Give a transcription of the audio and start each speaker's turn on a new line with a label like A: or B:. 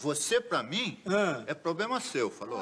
A: Você, pra mim,
B: Ah.
A: é problema seu, falou.